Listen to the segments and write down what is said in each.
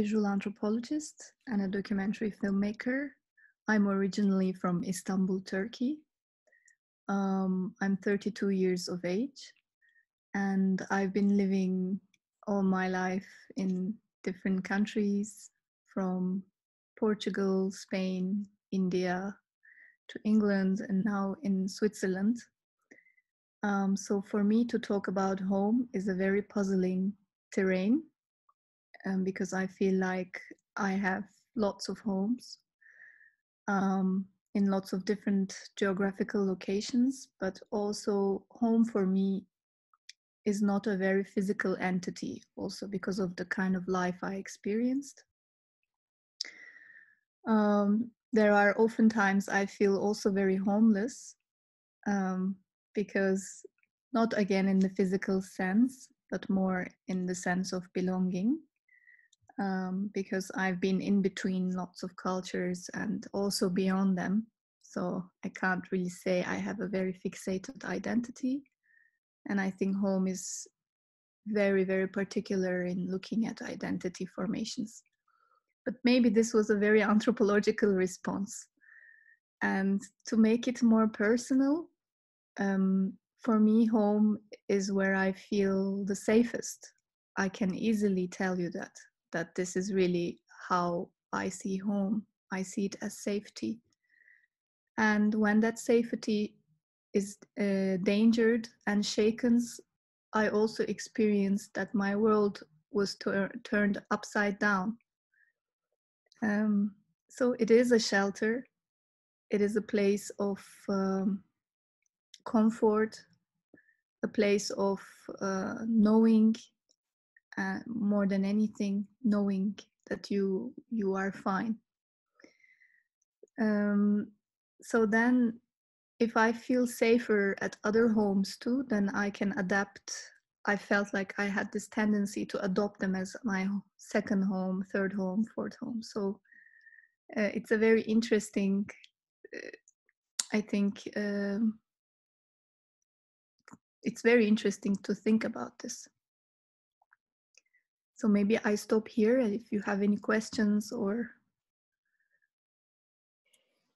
Visual anthropologist and a documentary filmmaker. I'm originally from Istanbul, Turkey. Um, I'm 32 years of age and I've been living all my life in different countries from Portugal, Spain, India to England, and now in Switzerland. Um, so for me to talk about home is a very puzzling terrain um, because I feel like I have lots of homes um, in lots of different geographical locations, but also home for me is not a very physical entity, also because of the kind of life I experienced. Um, there are often times I feel also very homeless um, because, not again in the physical sense, but more in the sense of belonging. Um, because I've been in between lots of cultures and also beyond them. So I can't really say I have a very fixated identity. And I think home is very, very particular in looking at identity formations. But maybe this was a very anthropological response. And to make it more personal, um, for me, home is where I feel the safest. I can easily tell you that that this is really how I see home. I see it as safety. And when that safety is uh, endangered and shaken, I also experienced that my world was tur- turned upside down. Um, so it is a shelter. It is a place of um, comfort, a place of uh, knowing, uh, more than anything, knowing that you you are fine. Um, so then if I feel safer at other homes too, then I can adapt. I felt like I had this tendency to adopt them as my second home, third home, fourth home. So uh, it's a very interesting, uh, I think, um, it's very interesting to think about this. So maybe I stop here and if you have any questions or.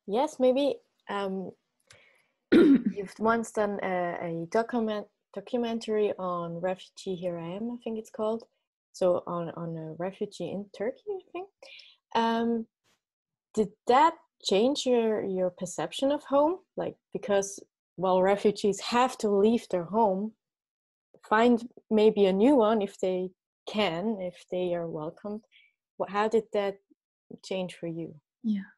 Yes, maybe um, you've once done a, a document documentary on refugee here i am i think it's called. So on on a refugee in turkey i think. Um, did that change your your perception of home? Like because well refugees have to leave their home find maybe a new one if they can if they are welcomed how did that change for you yeah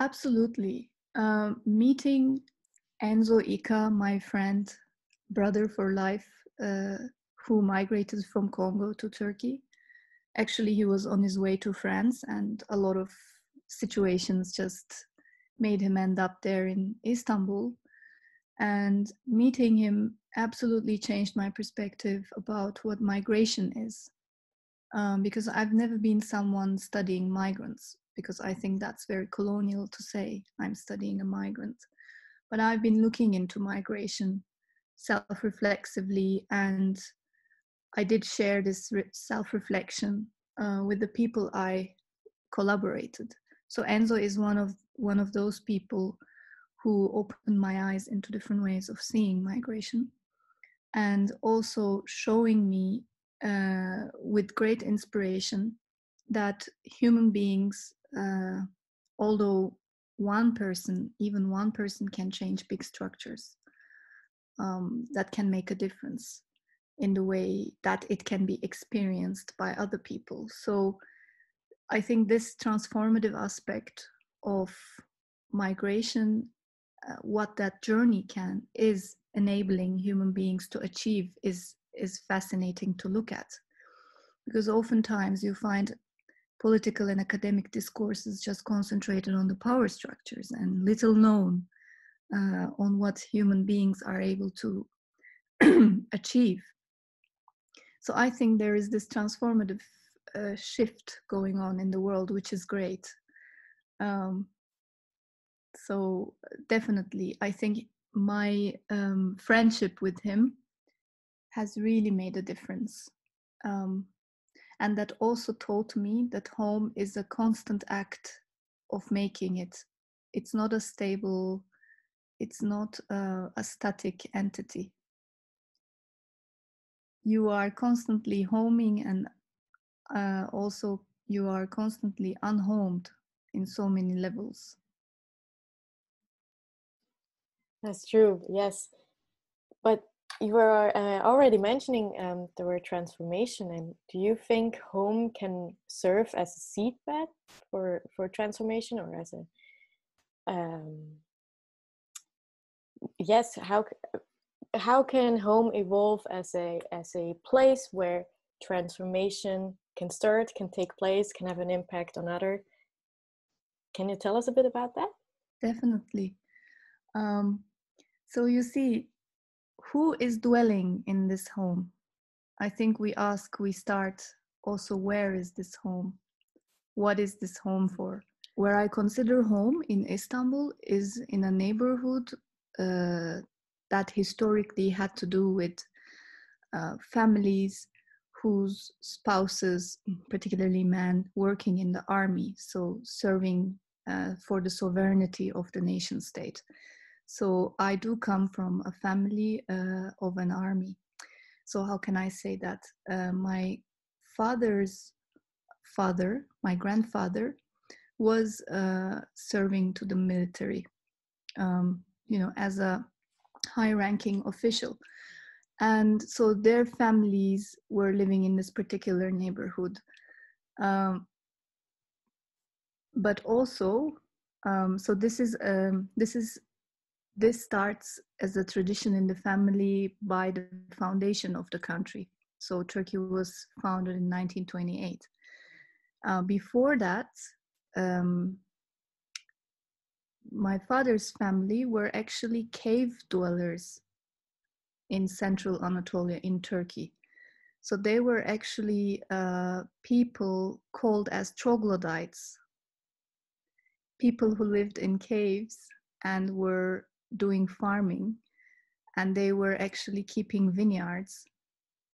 absolutely um, meeting Enzo Ika, my friend, brother for life, uh, who migrated from Congo to Turkey. Actually, he was on his way to France, and a lot of situations just made him end up there in Istanbul. And meeting him absolutely changed my perspective about what migration is. Um, because I've never been someone studying migrants, because I think that's very colonial to say I'm studying a migrant but I've been looking into migration self reflexively, and I did share this self reflection uh, with the people I collaborated. So Enzo is one of one of those people who opened my eyes into different ways of seeing migration, and also showing me uh, with great inspiration that human beings, uh, although one person, even one person, can change big structures. Um, that can make a difference in the way that it can be experienced by other people. So I think this transformative aspect of migration, uh, what that journey can is enabling human beings to achieve is is fascinating to look at because oftentimes you find political and academic discourses just concentrated on the power structures and little known uh, on what human beings are able to achieve. So I think there is this transformative uh, shift going on in the world, which is great. Um, so definitely, I think my um, friendship with him has really made a difference. Um, and that also taught me that home is a constant act of making it it's not a stable it's not a, a static entity you are constantly homing and uh, also you are constantly unhomed in so many levels that's true yes. But you were uh, already mentioning um, the word transformation and do you think home can serve as a seedbed for for transformation or as a um, yes how how can home evolve as a as a place where transformation can start can take place can have an impact on other? Can you tell us a bit about that? Definitely. Um, so you see who is dwelling in this home? I think we ask we start also where is this home? What is this home for? Where i consider home in istanbul is in a neighborhood uh, that historically had to do with uh, families whose spouses, particularly men, working in the army, so serving uh, for the sovereignty of the nation state. So I do come from a family uh, of an army. So how can I say that? Uh, my father's father, my grandfather, was uh, serving to the military, um, you know, as a high-ranking official. And so their families were living in this particular neighborhood. Um, but also, um, so this is um, this is this starts as a tradition in the family by the foundation of the country. So Turkey was founded in 1928. Uh, before that, um, my father's family were actually cave dwellers in central Anatolia in Turkey. So they were actually uh, people called as troglodytes, people who lived in caves and were doing farming and they were actually keeping vineyards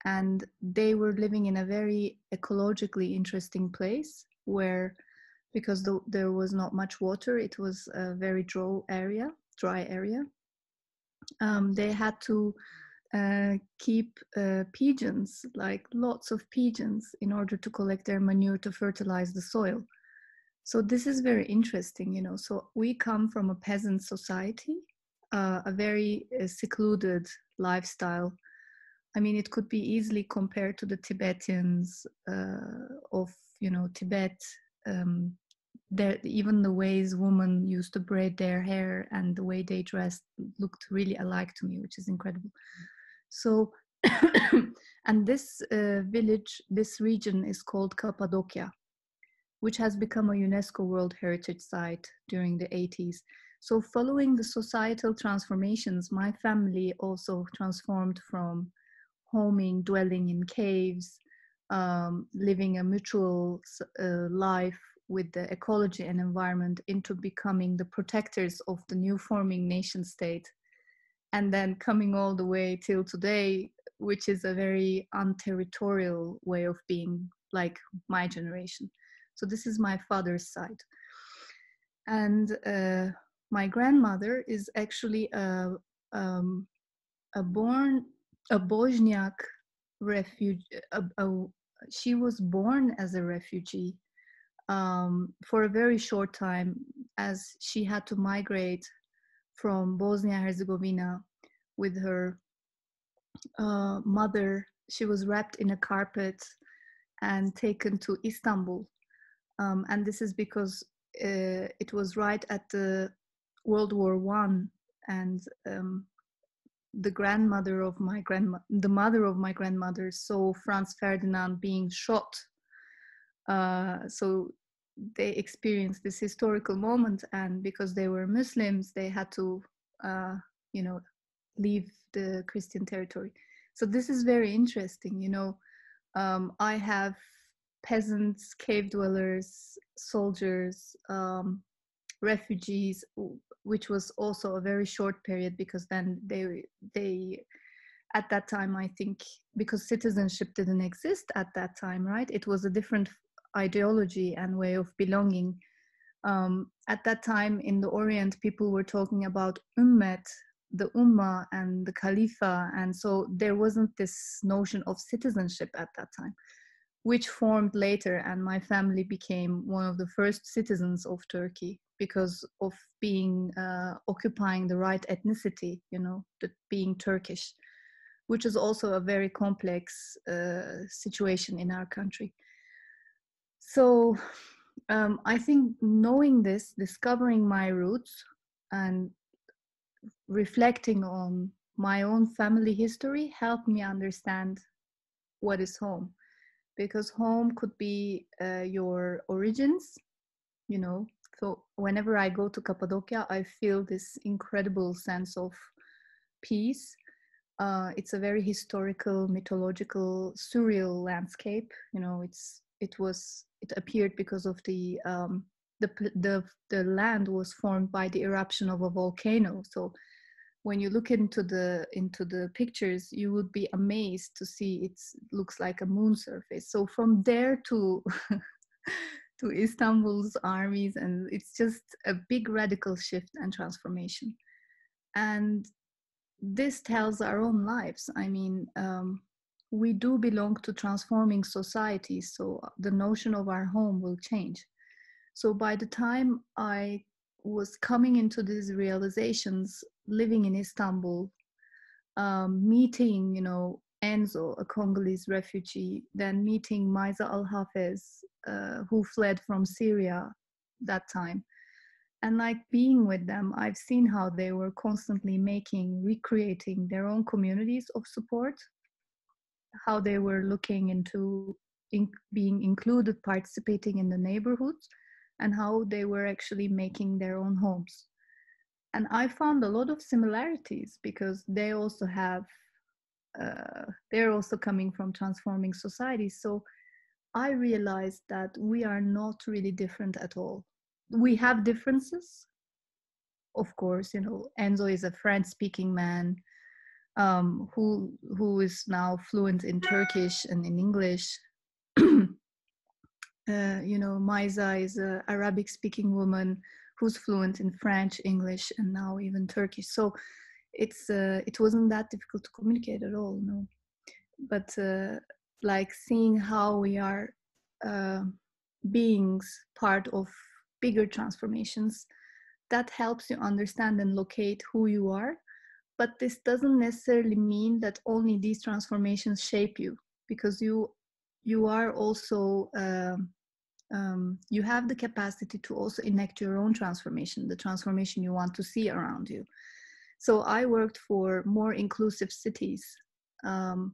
and they were living in a very ecologically interesting place where because the, there was not much water it was a very dry area dry area. Um, they had to uh, keep uh, pigeons like lots of pigeons in order to collect their manure to fertilize the soil. So this is very interesting you know. So we come from a peasant society uh, a very uh, secluded lifestyle. I mean, it could be easily compared to the Tibetans uh, of, you know, Tibet. Um, there, even the ways women used to braid their hair and the way they dressed looked really alike to me, which is incredible. So, and this uh, village, this region is called Cappadocia, which has become a UNESCO World Heritage Site during the 80s. So, following the societal transformations, my family also transformed from homing, dwelling in caves, um, living a mutual uh, life with the ecology and environment into becoming the protectors of the new forming nation state. And then coming all the way till today, which is a very unterritorial way of being, like my generation. So, this is my father's side. And uh, my grandmother is actually a, um, a born a Bosniak refugee. She was born as a refugee um, for a very short time, as she had to migrate from Bosnia Herzegovina with her uh, mother. She was wrapped in a carpet and taken to Istanbul. Um, and this is because uh, it was right at the World War One, and um, the grandmother of my grandma, the mother of my grandmother, saw Franz Ferdinand being shot. Uh, so they experienced this historical moment, and because they were Muslims, they had to, uh, you know, leave the Christian territory. So this is very interesting. You know, um, I have peasants, cave dwellers, soldiers, um, refugees which was also a very short period because then they they at that time, I think, because citizenship didn't exist at that time, right? It was a different ideology and way of belonging. Um, at that time in the Orient, people were talking about ummet, the ummah, and the khalifa, and so there wasn't this notion of citizenship at that time, which formed later. And my family became one of the first citizens of Turkey because of being uh, occupying the right ethnicity, you know, being Turkish which is also a very complex uh, situation in our country. So um, I think knowing this, discovering my roots, and reflecting on my own family history helped me understand what is home. Because home could be uh, your origins, you know. So whenever I go to Cappadocia, I feel this incredible sense of peace uh, it's a very historical, mythological, surreal landscape. You know, it's it was it appeared because of the um, the the the land was formed by the eruption of a volcano. So when you look into the into the pictures, you would be amazed to see it looks like a moon surface. So from there to to Istanbul's armies, and it's just a big radical shift and transformation. And this tells our own lives. I mean, um, we do belong to transforming societies, so the notion of our home will change. So by the time I was coming into these realizations, living in Istanbul, um, meeting, you know, Enzo, a Congolese refugee, then meeting Maiza Al Hafez, uh, who fled from Syria that time, and like being with them i've seen how they were constantly making recreating their own communities of support how they were looking into in, being included participating in the neighborhoods and how they were actually making their own homes and i found a lot of similarities because they also have uh, they're also coming from transforming societies. So i realized that we are not really different at all. We have differences of course you know enzo is a french speaking man um, who who is now fluent in turkish and in english. Uh, you know Maiza is an arabic speaking woman who's fluent in french english and now even turkish. So it's uh, it wasn't that difficult to communicate at all no. But uh, like seeing how we are uh, beings part of bigger transformations that helps you understand and locate who you are. But this doesn't necessarily mean that only these transformations shape you because you you are also um, um, you have the capacity to also enact your own transformation the transformation you want to see around you so i worked for more inclusive cities um,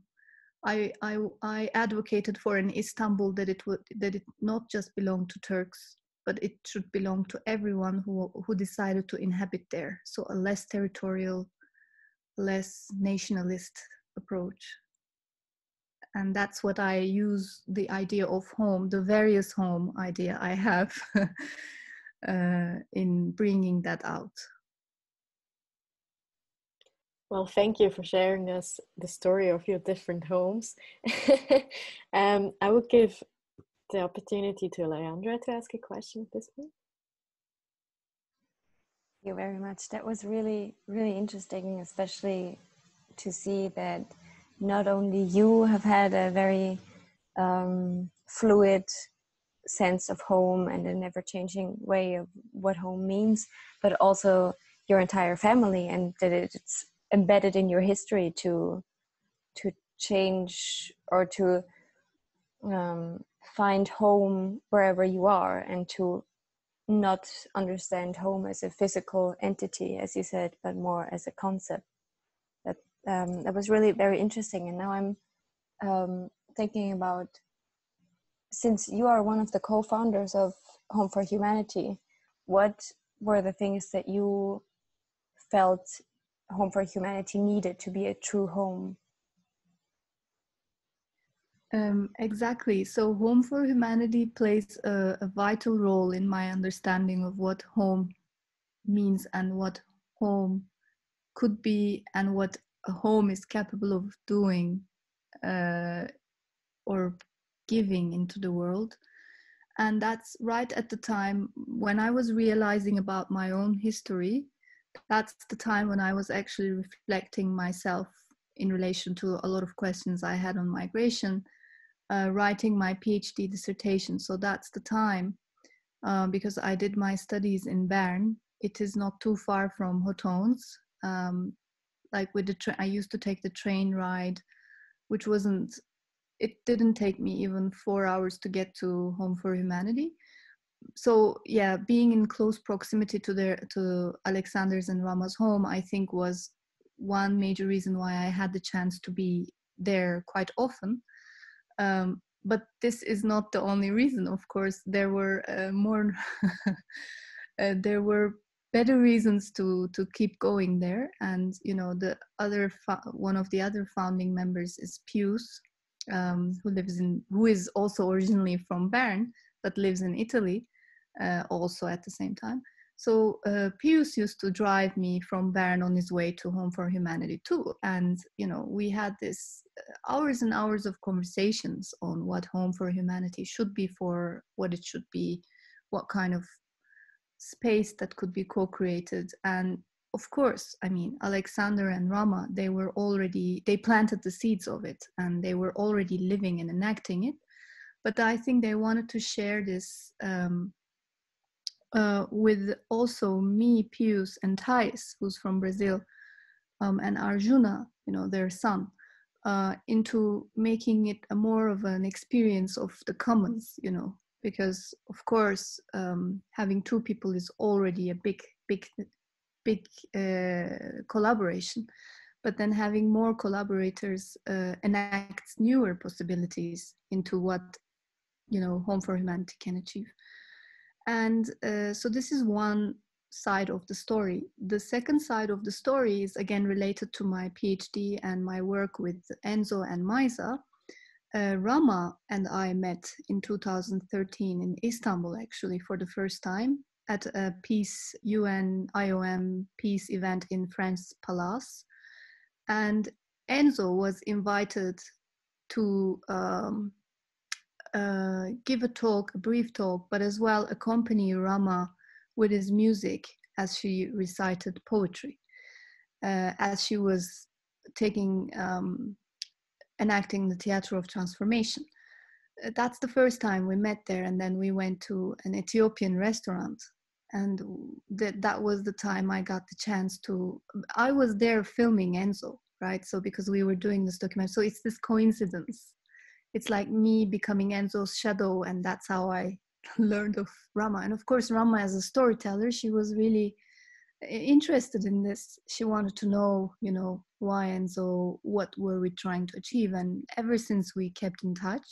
I, I, I advocated for an Istanbul that it would that it not just belong to Turks but it should belong to everyone who, who decided to inhabit there. So a less territorial, less nationalist approach. And that's what I use the idea of home, the various home idea I have uh, in bringing that out. Well, thank you for sharing us the story of your different homes. um, I would give the opportunity to Leandra to ask a question at this point. Thank you very much. That was really, really interesting, especially to see that not only you have had a very um, fluid sense of home and a never changing way of what home means, but also your entire family, and that it's embedded in your history to to change or to um, find home wherever you are and to not understand home as a physical entity as you said but more as a concept um, that was really very interesting and now i'm um, thinking about since you are one of the co-founders of home for humanity what were the things that you felt home for humanity needed to be a true home um, exactly. So, Home for Humanity plays a, a, vital role in my understanding of what home means and what home could be and what a home is capable of doing uh, or giving into the world. And that's right at the time when I was realizing about my own history. That's the time when I was actually reflecting myself in relation to a lot of questions I had on migration, uh, writing my PhD dissertation. So that's the time uh, because I did my studies in Bern. It is not too far from Hotonnes. Um, like with the train, I used to take the train ride, which wasn't. It didn't take me even four hours to get to Home for Humanity. So yeah, being in close proximity to their to Alexander's and Rama's home, I think was one major reason why I had the chance to be there quite often. Um, but this is not the only reason. Of course, there were uh, more. uh, there were better reasons to to keep going there. And you know the other one of the other founding members is pius um, who lives in who is also originally from bern but lives in italy uh, also at the same time. So uh, pius used to drive me from bern on his way to home for humanity too. And you know we had this uh, hours and hours of conversations on what home for humanity should be for what it should be what kind of space that could be co-created. And of course i mean alexander and rama they were already they planted the seeds of it and they were already living and enacting it. But i think they wanted to share this um, uh, with also me pius and thais who's from brazil um, and arjuna you know their son uh, into making it a more of an experience of the commons you know because of course um, having two people is already a big big big uh, collaboration. But then having more collaborators uh, enacts newer possibilities into what you know home for humanity can achieve. And uh, so this is one side of the story. The second side of the story is again related to my phd and my work with enzo and maisa uh, Rama and I met in 2013 in Istanbul, actually, for the first time at a peace UN IOM peace event in France Palace. And Enzo was invited to um, uh, give a talk, a brief talk, but as well accompany Rama with his music as she recited poetry, uh, as she was taking um, enacting the theater of transformation. Uh, that's the first time we met there, and then we went to an Ethiopian restaurant. And that that was the time I got the chance to. I was there filming Enzo, right? So because we were doing this documentary, so it's this coincidence. It's like me becoming Enzo's shadow, and that's how I learned of Rama. And of course, Rama as a storyteller, she was really interested in this. She wanted to know, you know, why and so what were we trying to achieve. And ever since we kept in touch,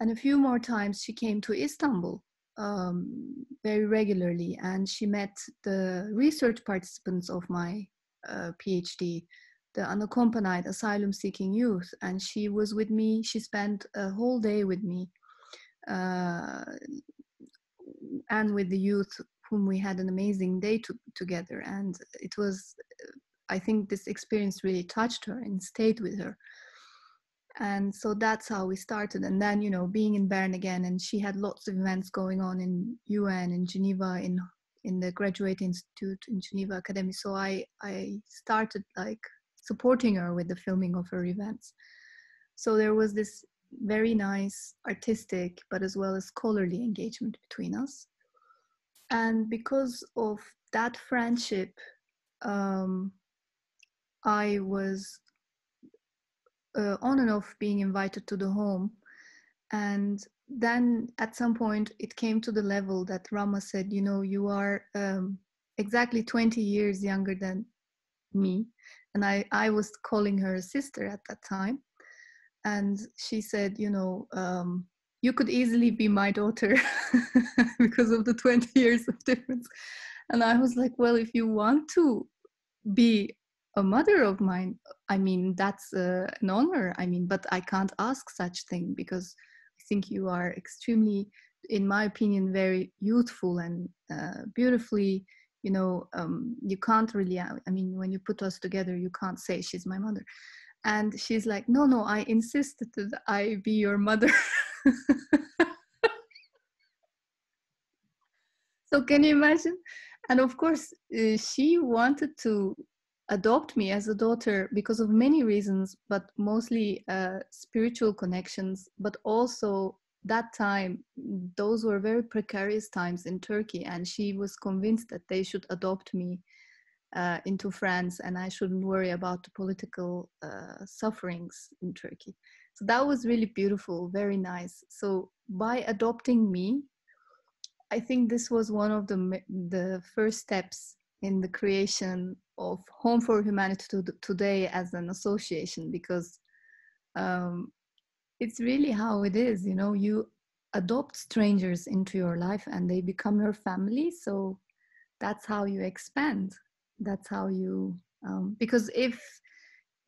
and a few more times she came to Istanbul um, very regularly, and she met the research participants of my uh, PhD, the unaccompanied asylum-seeking youth, and she was with me. She spent a whole day with me. Uh, and with the youth whom we had an amazing day to, together. And it was, I think this experience really touched her and stayed with her. And so that's how we started. And then, you know, being in Bern again, and she had lots of events going on in UN, in Geneva, in in the Graduate Institute in Geneva Academy. So I I started like supporting her with the filming of her events. So there was this very nice artistic but as well as scholarly engagement between us and because of that friendship um, i was uh, on and off being invited to the home. And then at some point it came to the level that rama said you know you are um, exactly 20 years younger than me. And I, I was calling her a sister at that time. And she said you know um, you could easily be my daughter because of the 20 years of difference. And i was like well if you want to be a mother of mine i mean that's uh, an honor i mean but i can't ask such thing because i think you are extremely in my opinion very youthful and uh, beautifully you know um, you can't really i mean when you put us together you can't say she's my mother. And she's like no no i insisted that i be your mother. So can you imagine? And of course uh, she wanted to adopt me as a daughter because of many reasons but mostly uh, spiritual connections but also that time those were very precarious times in turkey and she was convinced that they should adopt me uh, into france and i shouldn't worry about the political uh, sufferings in turkey. So that was really beautiful very nice. So by adopting me i think this was one of the the first steps in the creation of home for humanity to today as an association because um, it's really how it is you know you adopt strangers into your life and they become your family. So that's how you expand. That's how you um, because if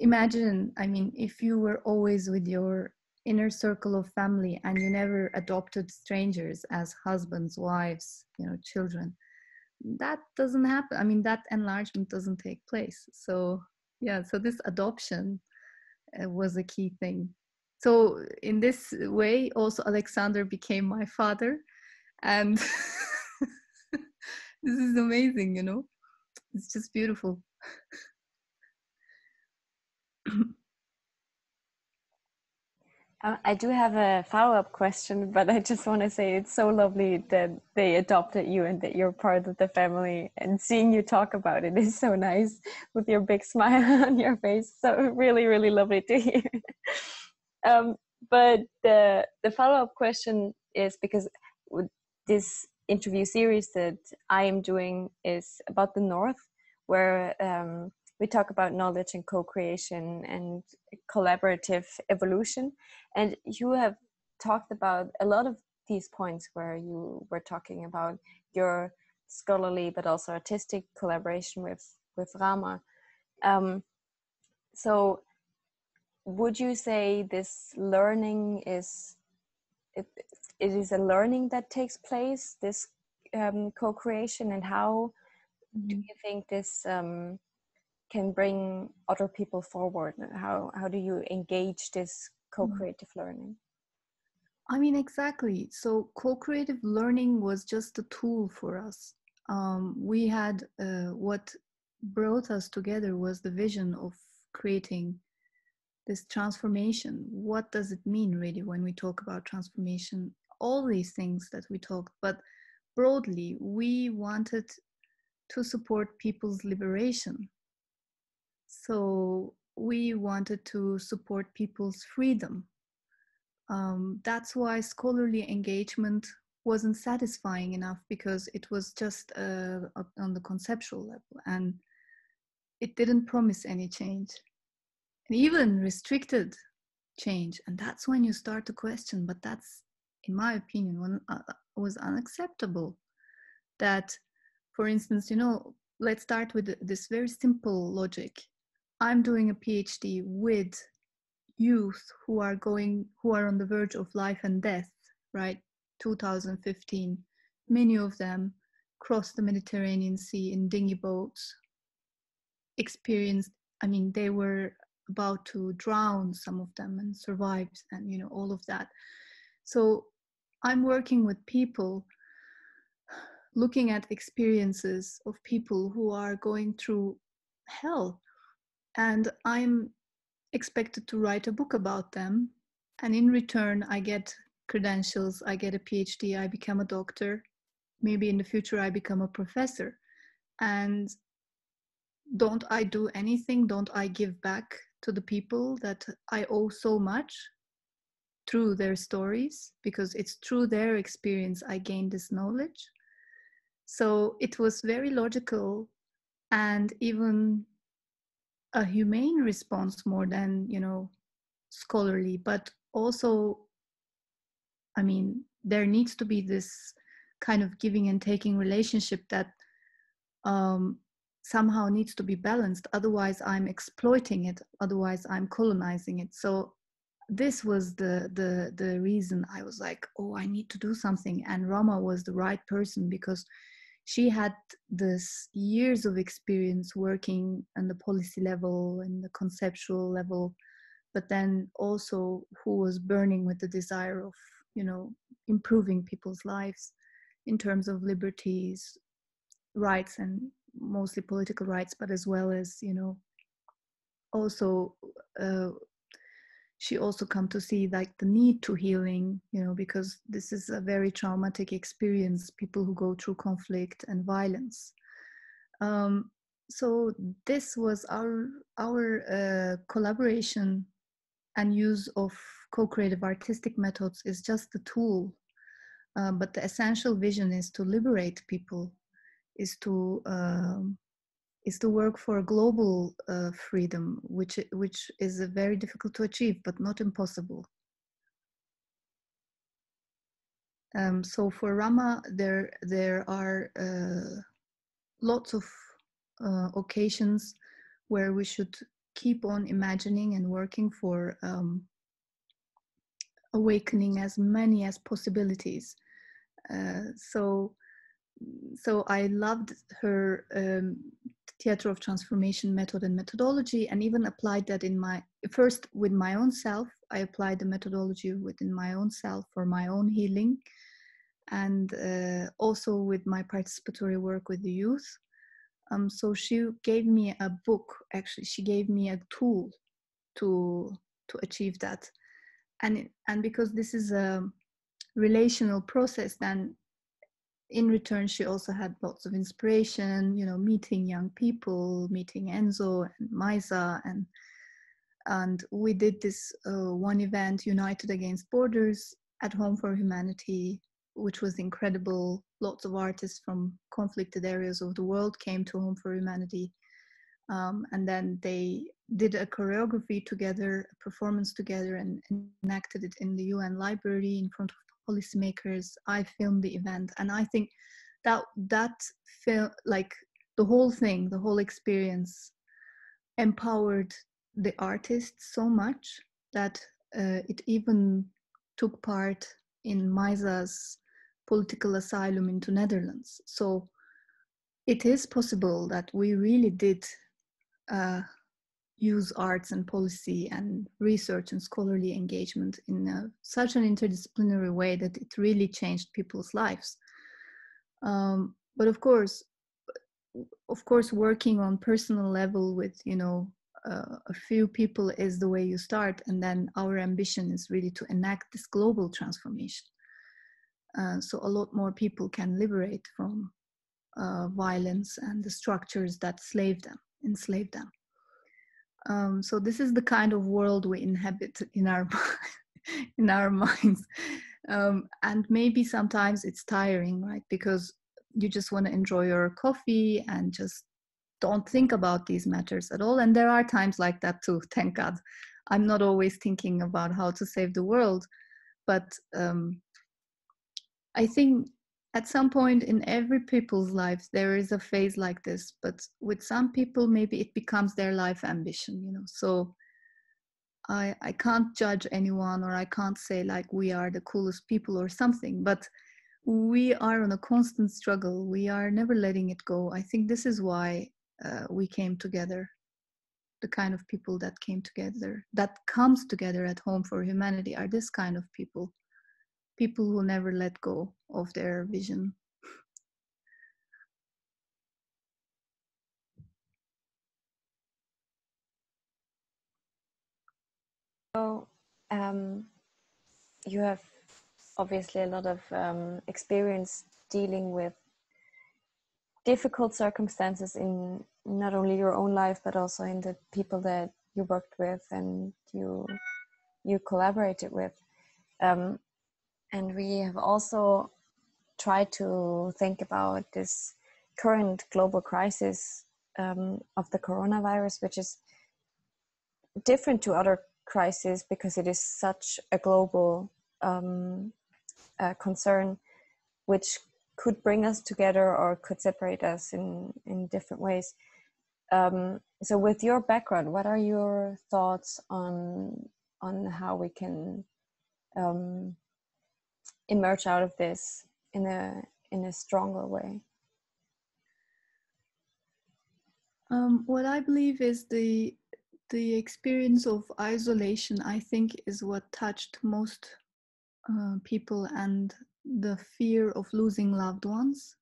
imagine i mean if you were always with your inner circle of family and you never adopted strangers as husbands wives you know children that doesn't happen i mean that enlargement doesn't take place. So yeah so this adoption uh, was a key thing. So in this way also alexander became my father and this is amazing you know? It's just beautiful I do have a follow up question, but I just want to say it's so lovely that they adopted you and that you're part of the family. And seeing you talk about it is so nice with your big smile on your face. So, really, really lovely to hear. um, but the, the follow up question is because this interview series that I am doing is about the North, where um, we talk about knowledge and co-creation and collaborative evolution and you have talked about a lot of these points where you were talking about your scholarly but also artistic collaboration with with rama um, so would you say this learning is it, it is a learning that takes place this um, co-creation and how do mm-hmm. you think this um, can bring other people forward? How how do you engage this mm-hmm. co-creative learning? I mean exactly. So co-creative learning was just a tool for us. Um, we had uh, what brought us together was the vision of creating this transformation. What does it mean really when we talk about transformation? All these things that we talked but broadly we wanted to support people's liberation so we wanted to support people's freedom. Um, that's why scholarly engagement wasn't satisfying enough because it was just uh, on the conceptual level and it didn't promise any change and even restricted change and that's when you start to question but that's in my opinion when uh, was unacceptable that for instance you know let's start with this very simple logic I'm doing a PhD with youth who are going who are on the verge of life and death, right? 2015. Many of them crossed the Mediterranean Sea in dinghy boats, experienced, I mean, they were about to drown, some of them, and survived, and you know, all of that. So I'm working with people looking at experiences of people who are going through hell and I'm expected to write a book about them. And in return, I get credentials, I get a PhD, I become a doctor. Maybe in the future, I become a professor. And don't I do anything? Don't I give back to the people that I owe so much through their stories? Because it's through their experience I gained this knowledge. So it was very logical and even a humane response more than you know scholarly but also i mean there needs to be this kind of giving and taking relationship that um, somehow needs to be balanced. Otherwise i'm exploiting it. Otherwise i'm colonizing it. So this was the the the reason i was like oh i need to do something. And rama was the right person because she had this years of experience working on the policy level and the conceptual level but then also who was burning with the desire of you know improving people's lives in terms of liberties rights and mostly political rights but as well as you know also uh, she also come to see like the need to healing you know because this is a very traumatic experience people who go through conflict and violence. Um, so this was our our uh, collaboration and use of co-creative artistic methods is just a tool uh, but the essential vision is to liberate people is to um, is to work for global uh, freedom, which which is very difficult to achieve, but not impossible. Um, so for Rama, there there are uh, lots of uh, occasions where we should keep on imagining and working for um, awakening as many as possibilities. Uh, so so I loved her um, theater of transformation method and methodology, and even applied that in my first with my own self. I applied the methodology within my own self for my own healing, and uh, also with my participatory work with the youth. Um, so she gave me a book. Actually, she gave me a tool to to achieve that, and and because this is a relational process, then in return, she also had lots of inspiration, you know, meeting young people, meeting Enzo and Maisa, and and we did this uh, one event, United Against Borders, at Home for Humanity, which was incredible. Lots of artists from conflicted areas of the world came to Home for Humanity, um, and then they did a choreography together, a performance together, and enacted it in the UN library in front of policymakers. I filmed the event, and I think that that film, like the whole thing, the whole experience, empowered the artists so much that uh, it even took part in Maisa's political asylum into Netherlands. So it is possible that we really did uh, use arts and policy and research and scholarly engagement in a, such an interdisciplinary way that it really changed people's lives. Um, but of course, of course, working on personal level with you know uh, a few people is the way you start, and then our ambition is really to enact this global transformation. Uh, so a lot more people can liberate from uh, violence and the structures that slave them, enslave them. Um, so this is the kind of world we inhabit in our in our minds, um, and maybe sometimes it's tiring, right? Because you just want to enjoy your coffee and just don't think about these matters at all. And there are times like that too. Thank God, I'm not always thinking about how to save the world, but um, I think at some point in every people's lives there is a phase like this but with some people maybe it becomes their life ambition you know? So i i can't judge anyone or i can't say like we are the coolest people or something but we are on a constant struggle. We are never letting it go. I think this is why uh, we came together. The kind of people that came together that comes together at home for humanity are this kind of people people who never let go of their vision. So, um, you have obviously a lot of um, experience dealing with difficult circumstances in not only your own life but also in the people that you worked with and you you collaborated with. Um, and we have also tried to think about this current global crisis um, of the coronavirus, which is different to other crises because it is such a global um, uh, concern, which could bring us together or could separate us in in different ways. Um, so, with your background, what are your thoughts on on how we can um, emerge out of this in a in a stronger way Um, what I believe is the the experience of isolation. I think is what touched most uh, people, and the fear of losing loved ones,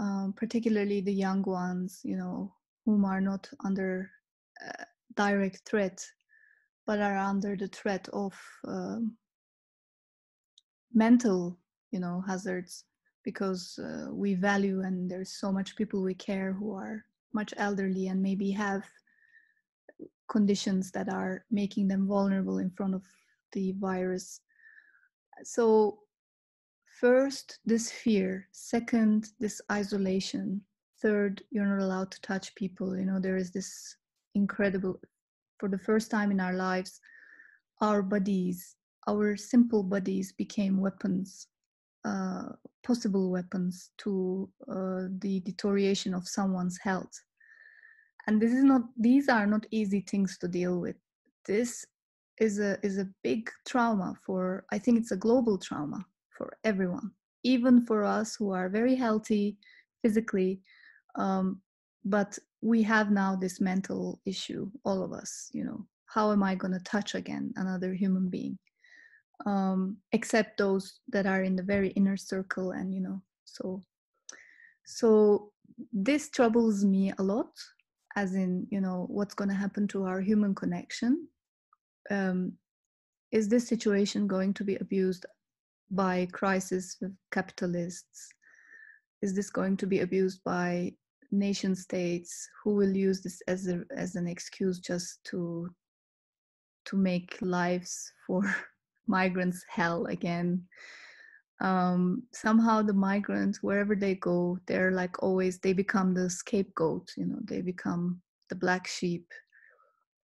um, particularly the young ones. You know, whom are not under uh, direct threat, but are under the threat of um, mental, you know, hazards because uh, we value and there's so much people we care who are much elderly and maybe have conditions that are making them vulnerable in front of the virus. So, first, this fear. Second, this isolation. Third, you're not allowed to touch people. You know, there is this incredible, for the first time in our lives, our bodies, our simple bodies became weapons uh, possible weapons to uh, the deterioration of someone's health. And this is not these are not easy things to deal with. This is a is a big trauma for i think it's a global trauma for everyone even for us who are very healthy physically um, but we have now this mental issue all of us you know. How am i going to touch again another human being um, except those that are in the very inner circle and you know so so this troubles me a lot as in you know what's going to happen to our human connection. Um, is this situation going to be abused by crisis capitalists? Is this going to be abused by nation states? Who will use this as a, as an excuse just to to make lives for migrants hell again. Um, somehow the migrants wherever they go they're like always they become the scapegoat you know they become the black sheep.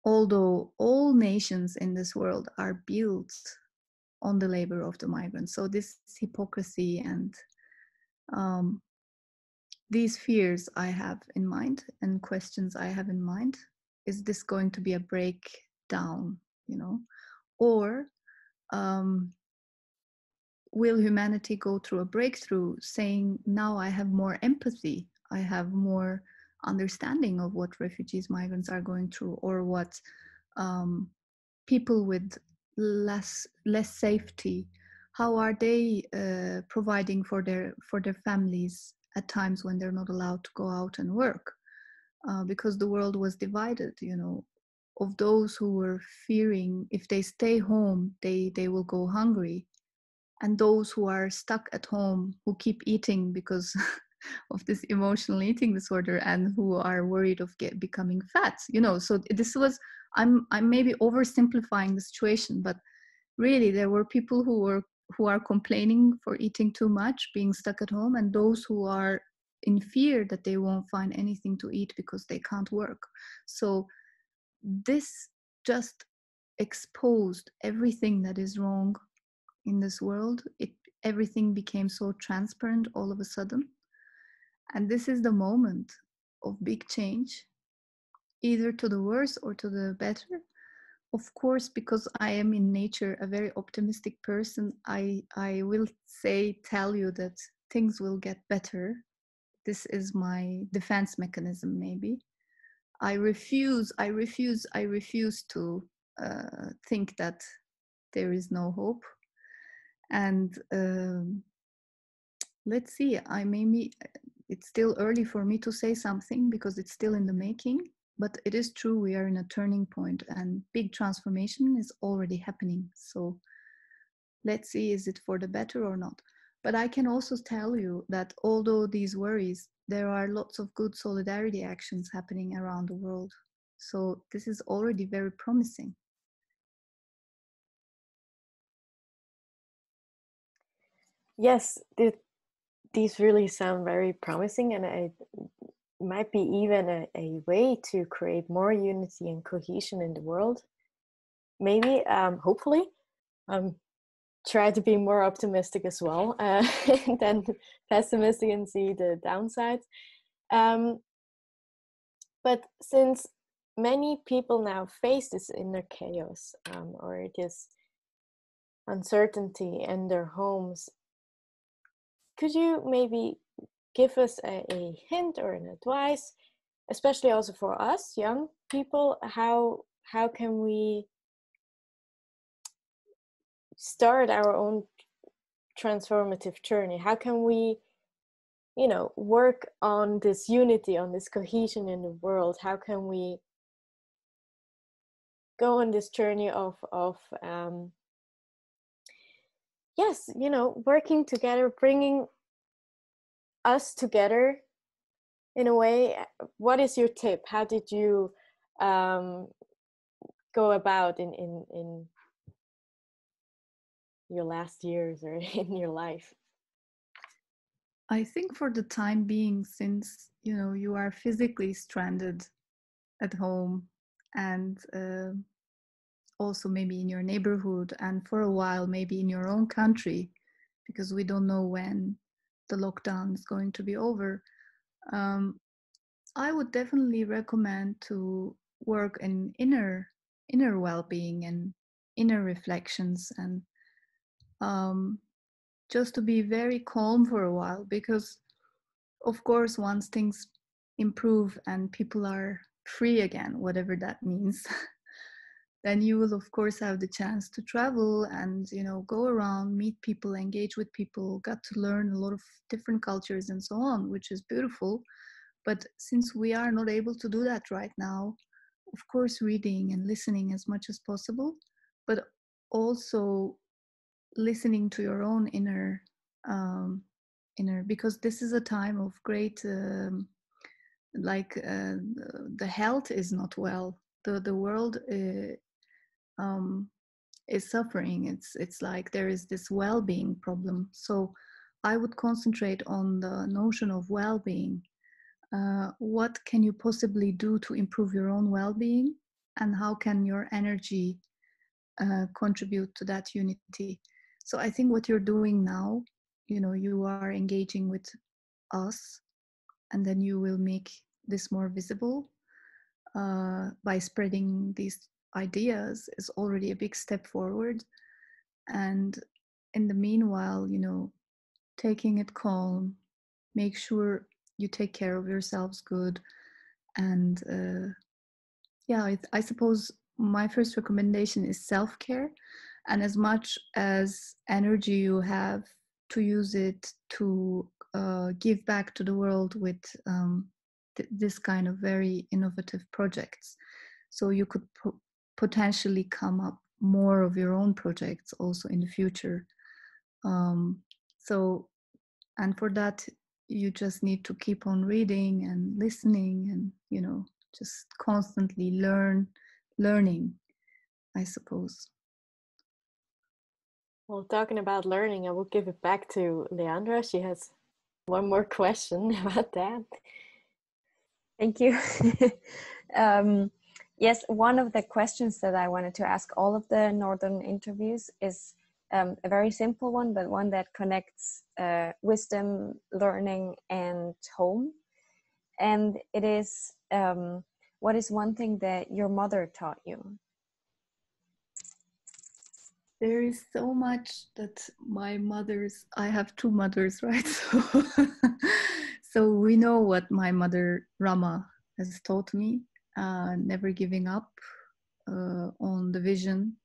Although all nations in this world are built on the labor of the migrants. So this hypocrisy and um, these fears i have in mind and questions i have in mind is this going to be a breakdown you know? Or um, will humanity go through a breakthrough saying now i have more empathy. I have more understanding of what refugees migrants are going through or what um, people with less less safety how are they uh, providing for their for their families at times when they're not allowed to go out and work? Uh, because the world was divided you know of those who were fearing if they stay home they they will go hungry. And those who are stuck at home who keep eating because of this emotional eating disorder and who are worried of get, becoming fat you know? So this was i'm i'm maybe oversimplifying the situation but really there were people who were who are complaining for eating too much being stuck at home and those who are in fear that they won't find anything to eat because they can't work. So this just exposed everything that is wrong in this world. It everything became so transparent all of a sudden. And this is the moment of big change either to the worse or to the better. Of course because i am in nature a very optimistic person i i will say tell you that things will get better. This is my defense mechanism maybe I refuse, I refuse, I refuse to uh, think that there is no hope. And um, let's see, I maybe, it's still early for me to say something because it's still in the making, but it is true we are in a turning point and big transformation is already happening. So let's see, is it for the better or not? But I can also tell you that although these worries there are lots of good solidarity actions happening around the world. So this is already very promising. Yes, these really sound very promising, and it might be even a, a way to create more unity and cohesion in the world. Maybe, um, hopefully, um, try to be more optimistic as well uh, than pessimistic and see the downsides. Um, but since many people now face this inner chaos um, or this uncertainty in their homes, could you maybe give us a, a hint or an advice especially also for us young people how how can we start our own transformative journey. How can we you know work on this unity on this cohesion in the world? How can we go on this journey of of um yes you know working together bringing us together in a way? What is your tip? How did you um go about in in in your last years or in your life I think for the time being, since you know you are physically stranded at home and uh, also maybe in your neighborhood, and for a while maybe in your own country, because we don't know when the lockdown is going to be over. Um, I would definitely recommend to work in inner inner well-being and inner reflections and um, just to be very calm for a while because of course once things improve and people are free again whatever that means then you will of course have the chance to travel and you know go around meet people engage with people got to learn a lot of different cultures and so on which is beautiful. But since we are not able to do that right now of course reading and listening as much as possible but also listening to your own inner um, inner because this is a time of great um, like uh, the health is not well. The the world uh, um, is suffering. It's it's like there is this well-being problem. So i would concentrate on the notion of well-being. Uh, what can you possibly do to improve your own well-being? And how can your energy uh, contribute to that unity so i think what you're doing now you know you are engaging with us and then you will make this more visible uh, by spreading these ideas is already a big step forward. And in the meanwhile you know taking it calm make sure you take care of yourselves good and uh, yeah I, I suppose my first recommendation is self-care and as much as energy you have to use it to uh, give back to the world with um, th- this kind of very innovative projects. So you could po- potentially come up more of your own projects also in the future. Um, so and for that you just need to keep on reading and listening and you know just constantly learn learning i suppose well, talking about learning, I will give it back to Leandra. She has one more question about that. Thank you. um, yes, one of the questions that I wanted to ask all of the Northern interviews is um, a very simple one, but one that connects uh, wisdom, learning, and home. And it is um, what is one thing that your mother taught you? There is so much that my mother's i have two mothers right? So so we know what my mother rama has taught me uh, never giving up uh, on the vision.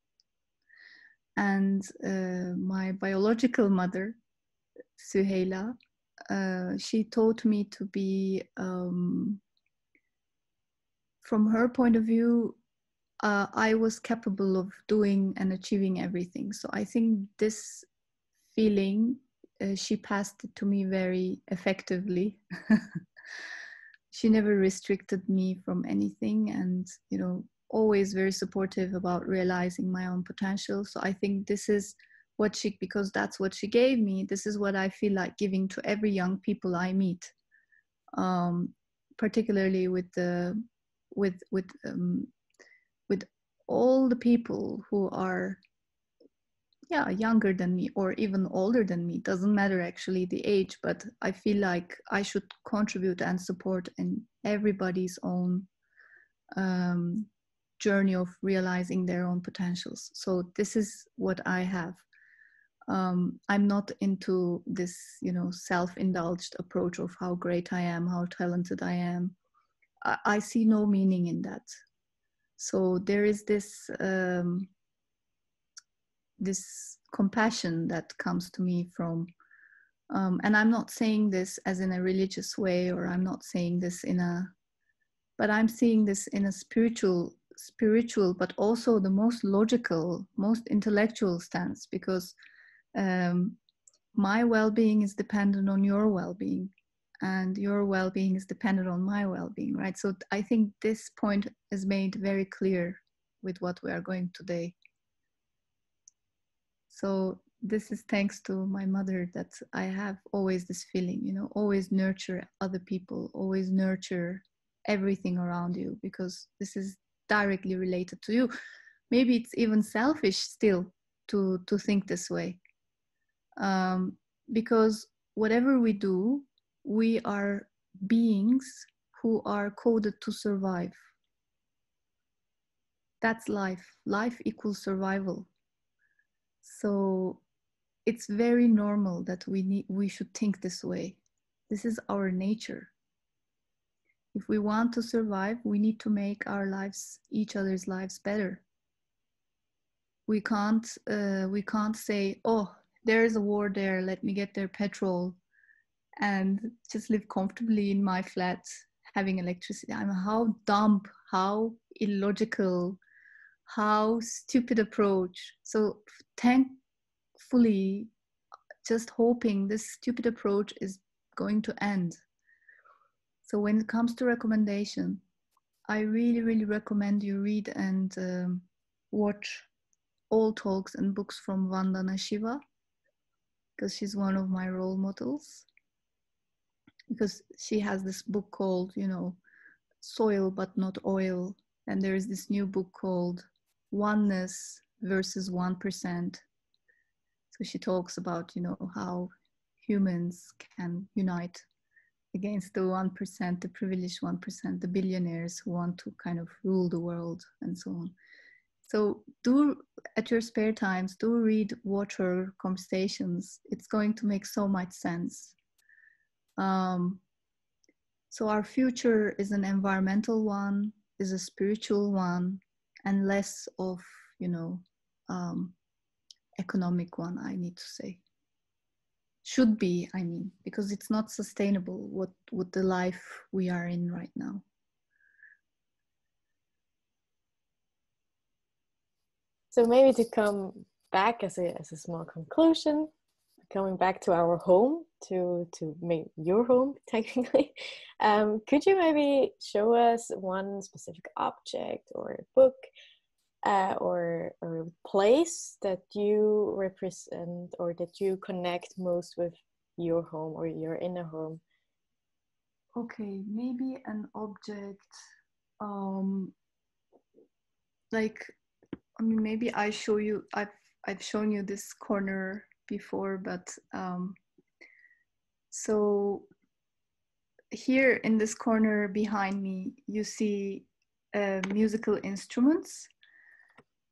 And uh, my biological mother suheila uh, she taught me to be um, from her point of view uh, I was capable of doing and achieving everything. So I think this feeling, uh, she passed it to me very effectively. she never restricted me from anything and, you know, always very supportive about realizing my own potential. So I think this is what she, because that's what she gave me, this is what I feel like giving to every young people I meet. Um, particularly with the with with um, with all the people who are yeah younger than me or even older than me. Doesn't matter actually the age but i feel like i should contribute and support in everybody's own um, journey of realizing their own potentials. So this is what i have. Um, i'm not into this you know self-indulged approach of how great i am how talented i am. I, I see no meaning in that. So there is this um, this compassion that comes to me from um, and i'm not saying this as in a religious way or i'm not saying this in a but i'm seeing this in a spiritual spiritual but also the most logical most intellectual stance because um, my well-being is dependent on your well-being and your well-being is dependent on my well-being right? So i think this point is made very clear with what we are going today. So this is thanks to my mother that i have always this feeling you know always nurture other people always nurture everything around you because this is directly related to you. Maybe it's even selfish still to to think this way. Um, because whatever we do we are beings who are coded to survive. That's life. Life equals survival. So it's very normal that we need we should think this way. This is our nature. If we want to survive we need to make our lives each other's lives better. We can't uh, we can't say oh there's a war there. Let me get their petrol and just live comfortably in my flat having electricity. I'm how dumb how illogical how stupid approach. So thankfully just hoping this stupid approach is going to end. So when it comes to recommendation i really really recommend you read and um, watch all talks and books from vandana shiva because she's one of my role models because she has this book called you know soil but not oil and there is this new book called oneness versus 1%. So she talks about, you know, how humans can unite against the 1%, the privileged 1%, the billionaires who want to kind of rule the world and so on. So do at your spare times, do read, water conversations. It's going to make so much sense. Um, so our future is an environmental one, is a spiritual one, and less of you know um, economic one i need to say. Should be i mean because it's not sustainable what with the life we are in right now. So maybe to come back as a, as a small conclusion coming back to our home to to make your home technically. Um, could you maybe show us one specific object or book uh, or or place that you represent or that you connect most with your home or your inner home? Okay maybe an object um like i mean maybe i show you i've i've shown you this corner before but um so here in this corner behind me you see uh, musical instruments.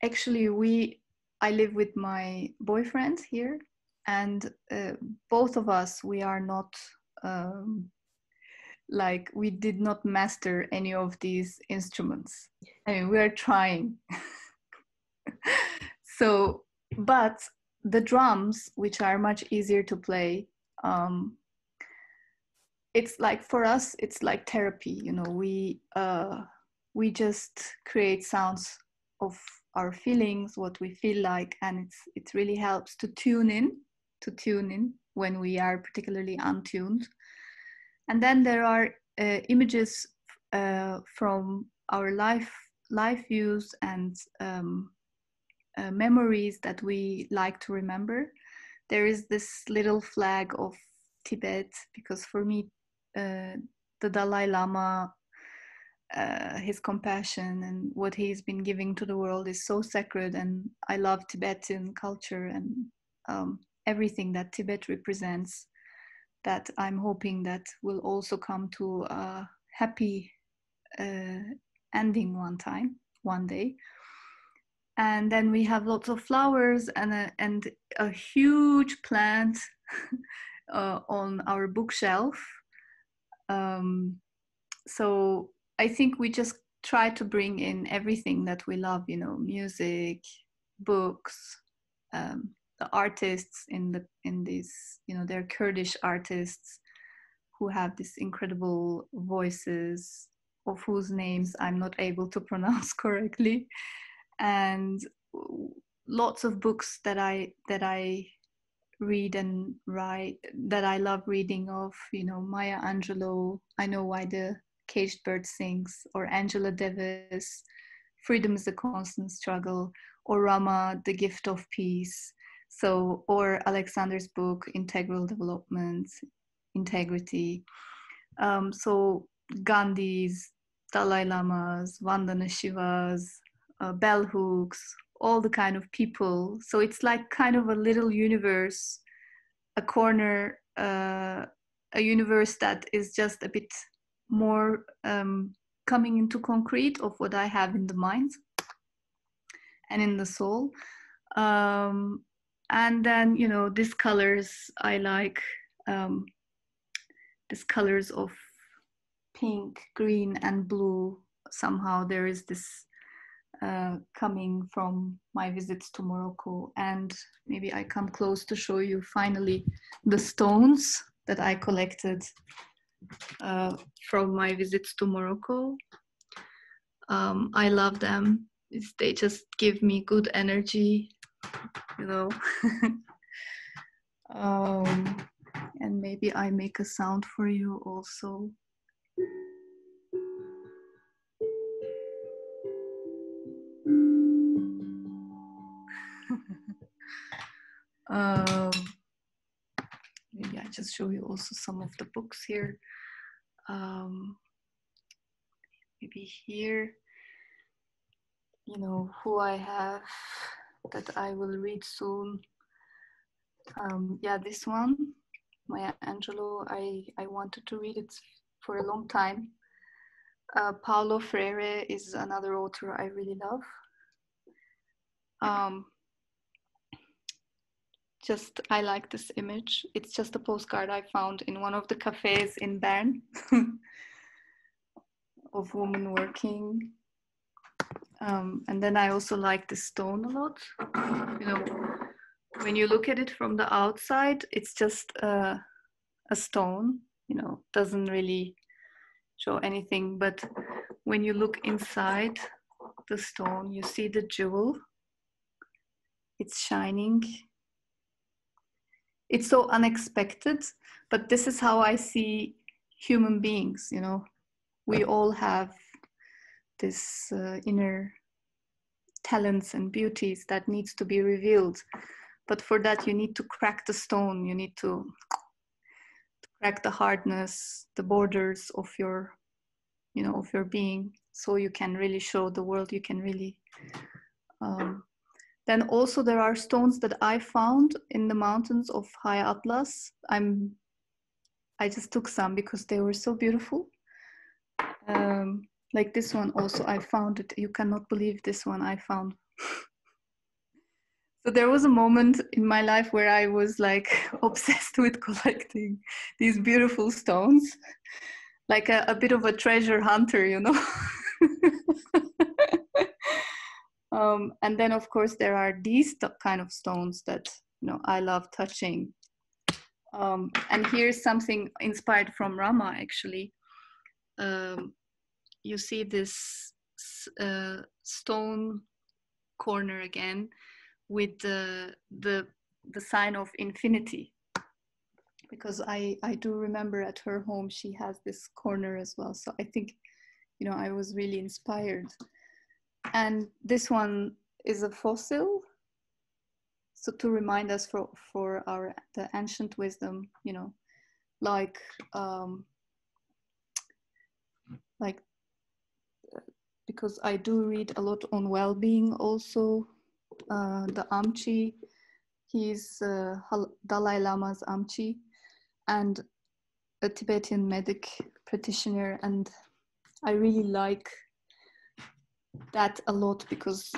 Actually we i live with my boyfriend here and uh, both of us we are not um, like we did not master any of these instruments. I mean we are trying. So but the drums which are much easier to play um, it's like for us it's like therapy you know we uh, we just create sounds of our feelings, what we feel like, and it's it really helps to tune in, to tune in when we are particularly untuned. And then there are uh, images uh, from our life life views and um, uh, memories that we like to remember. There is this little flag of Tibet because for me, uh, the Dalai Lama uh, his compassion and what he's been giving to the world is so sacred and i love tibetan culture and um, everything that tibet represents that i'm hoping that will also come to a happy uh, ending one time one day and then we have lots of flowers and a, and a huge plant uh, on our bookshelf. Um, so I think we just try to bring in everything that we love, you know, music, books, um, the artists in the in these, you know, they're Kurdish artists who have these incredible voices of whose names I'm not able to pronounce correctly, and lots of books that I that I read and write that I love reading of, you know, Maya Angelou, I Know Why the Caged Bird Sings, or Angela Davis, Freedom is a Constant Struggle, or Rama, The Gift of Peace. So, or Alexander's book, Integral Development, Integrity. Um, so, Gandhi's, Dalai Lama's, Vandana Shiva's, uh, bell hooks, all the kind of people. So it's like kind of a little universe, a corner, uh, a universe that is just a bit more um, coming into concrete of what I have in the mind and in the soul. Um, and then, you know, these colors I like, um, these colors of pink, green, and blue. Somehow there is this uh, coming from my visits to Morocco. And maybe I come close to show you finally the stones that I collected uh, from my visits to Morocco. Um, I love them. It's, they just give me good energy, you know. um, and maybe I make a sound for you also. Um, maybe I just show you also some of the books here. Um, maybe here, you know, who I have that I will read soon. Um, yeah, this one, Maya Angelou, I, I wanted to read it for a long time. Uh, Paulo Freire is another author I really love. Um, just I like this image. It's just a postcard I found in one of the cafes in Bern of women working. Um, and then I also like the stone a lot. You know, when you look at it from the outside, it's just uh, a stone. You know, doesn't really show anything. But when you look inside the stone, you see the jewel. It's shining it's so unexpected but this is how i see human beings you know? We all have this uh, inner talents and beauties that needs to be revealed. But for that you need to crack the stone. You need to, to crack the hardness the borders of your you know of your being so you can really show the world you can really um, then also there are stones that I found in the mountains of High Atlas. I'm, I just took some because they were so beautiful. Um, like this one also, I found it. You cannot believe this one I found. so there was a moment in my life where I was like obsessed with collecting these beautiful stones, like a, a bit of a treasure hunter, you know. Um, and then of course there are these kind of stones that you know I love touching. Um, and here's something inspired from Rama actually. Um, you see this uh, stone corner again with the the the sign of infinity because I I do remember at her home she has this corner as well so I think you know I was really inspired and this one is a fossil. So to remind us for for our the ancient wisdom you know like um like because i do read a lot on well-being also uh, the amchi. He's uh, dalai lama's amchi and a tibetan medic practitioner. And i really like that a lot because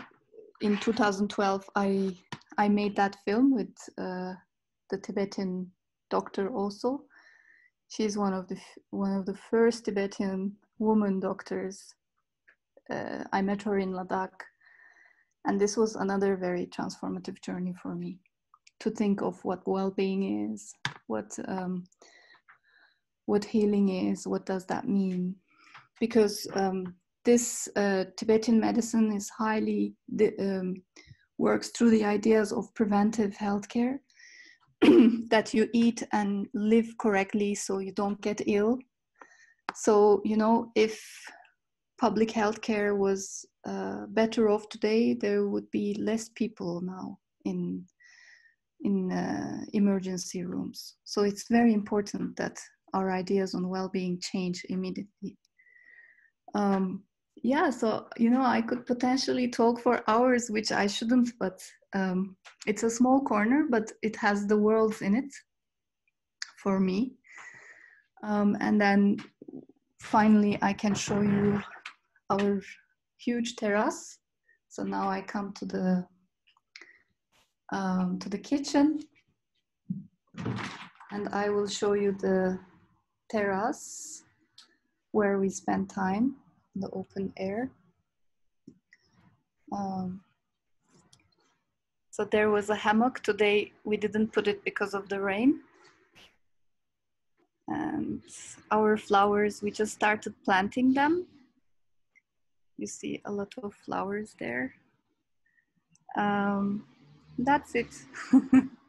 in 2012 I I made that film with uh, the Tibetan doctor also. She's one of the one of the first Tibetan woman doctors. Uh, I met her in Ladakh, and this was another very transformative journey for me to think of what well-being is, what um, what healing is, what does that mean? Because um, this uh, Tibetan medicine is highly um, works through the ideas of preventive healthcare, that you eat and live correctly so you don't get ill. So you know if public healthcare was uh, better off today, there would be less people now in in uh, emergency rooms. So it's very important that our ideas on well-being change immediately. Um, yeah, so you know, I could potentially talk for hours, which I shouldn't, but um, it's a small corner, but it has the worlds in it for me. Um, and then finally, I can show you our huge terrace. So now I come to the um, to the kitchen and I will show you the terrace where we spend time the open air. Um, so there was a hammock today. We didn't put it because of the rain. And our flowers, we just started planting them. You see a lot of flowers there. Um, that's it.